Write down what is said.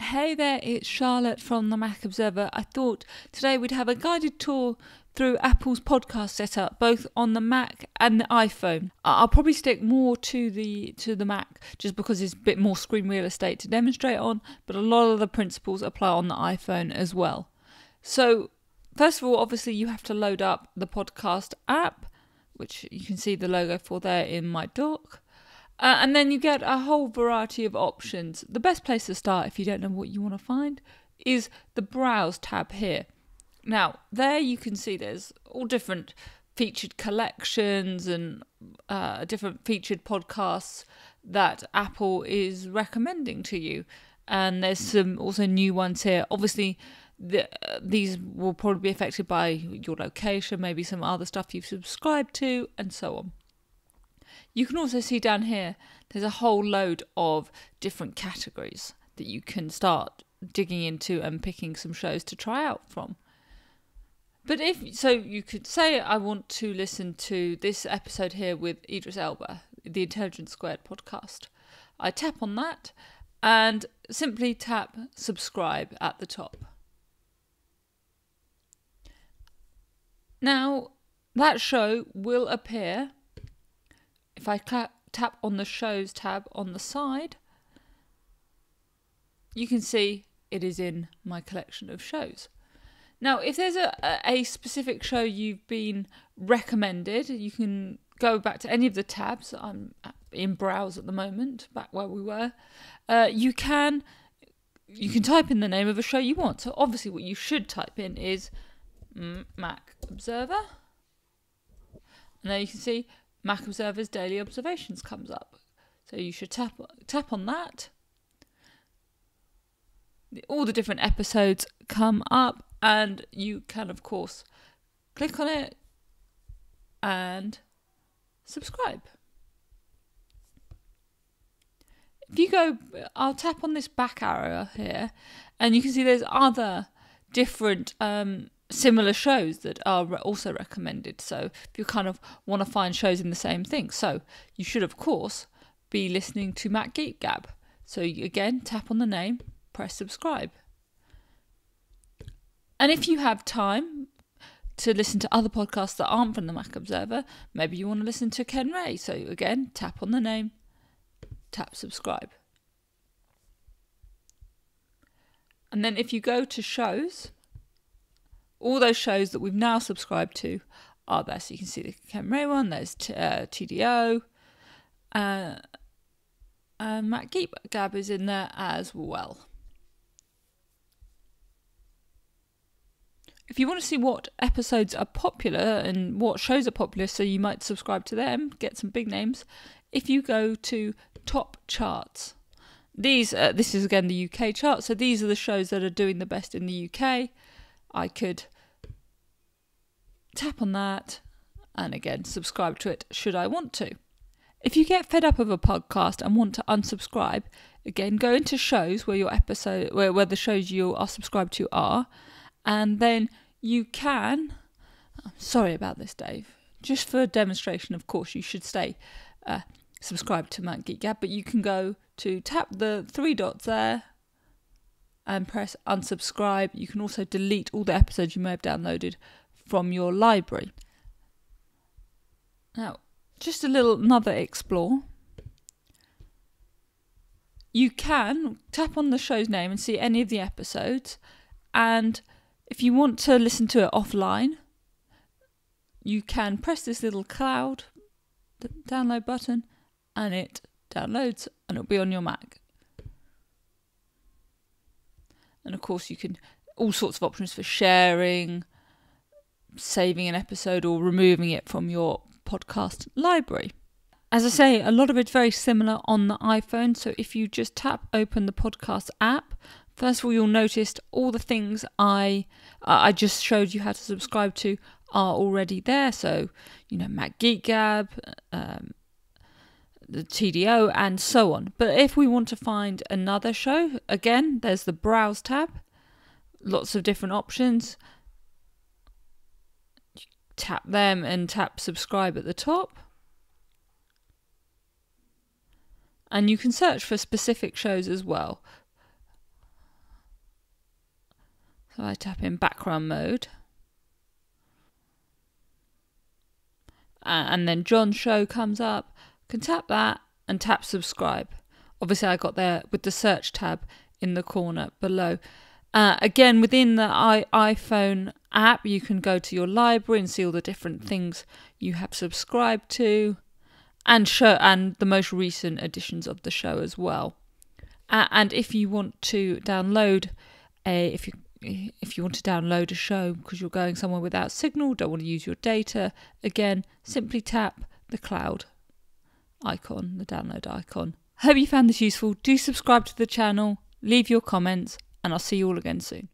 Hey there, it's Charlotte from the Mac Observer. I thought today we'd have a guided tour through Apple's podcast setup, both on the Mac and the iPhone. I'll probably stick more to the to the Mac just because it's a bit more screen real estate to demonstrate on, but a lot of the principles apply on the iPhone as well. So, first of all, obviously you have to load up the podcast app, which you can see the logo for there in my dock. Uh, and then you get a whole variety of options. The best place to start if you don't know what you want to find is the Browse tab here. Now, there you can see there's all different featured collections and uh, different featured podcasts that Apple is recommending to you. And there's some also new ones here. Obviously, the, uh, these will probably be affected by your location, maybe some other stuff you've subscribed to, and so on. You can also see down here, there's a whole load of different categories that you can start digging into and picking some shows to try out from. But if so, you could say, I want to listen to this episode here with Idris Elba, the Intelligence Squared podcast. I tap on that and simply tap subscribe at the top. Now, that show will appear if I tap on the shows tab on the side, you can see it is in my collection of shows. Now, if there's a, a specific show you've been recommended, you can go back to any of the tabs. I'm in browse at the moment, back where we were. Uh, you can you can type in the name of a show you want. So obviously, what you should type in is Mac Observer, and there you can see Mac Observer's Daily Observations comes up. So you should tap tap on that. All the different episodes come up, and you can, of course, click on it and subscribe. If you go, I'll tap on this back arrow here, and you can see there's other different um, similar shows that are also recommended. So if you kind of want to find shows in the same thing, so you should of course be listening to Mac Geek Gab. So again, tap on the name, press subscribe. And if you have time to listen to other podcasts that aren't from the Mac Observer, maybe you want to listen to Ken Ray. So again, tap on the name, tap subscribe. And then if you go to shows, all those shows that we've now subscribed to are there. So you can see the Ken Ray one, there's t- uh, TDO, uh, and Mac Geek Gab is in there as well. If you want to see what episodes are popular and what shows are popular, so you might subscribe to them, get some big names. If you go to top charts, these uh, this is again the UK chart. So these are the shows that are doing the best in the UK. I could tap on that and again subscribe to it should I want to. If you get fed up of a podcast and want to unsubscribe, again go into shows where your episode where, where the shows you are subscribed to are, and then you can I'm sorry about this, Dave. Just for demonstration, of course, you should stay uh, subscribed to Mac Geek Gab, but you can go to tap the three dots there and press unsubscribe. You can also delete all the episodes you may have downloaded from your library. Now, just a little another explore. You can tap on the show's name and see any of the episodes, and if you want to listen to it offline, you can press this little cloud download button and it downloads and it'll be on your Mac. And of course, you can all sorts of options for sharing, saving an episode, or removing it from your podcast library. As I say, a lot of it's very similar on the iPhone. So if you just tap open the podcast app, first of all, you'll notice all the things I uh, I just showed you how to subscribe to are already there. So you know, Mac Geek Gab, um, the TDO, and so on. But if we want to find another show, again, there's the Browse tab, lots of different options. Tap them and tap subscribe at the top. And you can search for specific shows as well. So I tap in background mode. and then John's show comes up. Can tap that and tap subscribe. Obviously, I got there with the search tab in the corner below. Uh, again, within the I- iPhone app, you can go to your library and see all the different things you have subscribed to, and show and the most recent editions of the show as well. Uh, and if you want to download a, if you if you want to download a show because you're going somewhere without signal, don't want to use your data, again, simply tap the cloud icon, the download icon. Hope you found this useful. Do subscribe to the channel, leave your comments, and I'll see you all again soon.